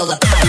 feel the power.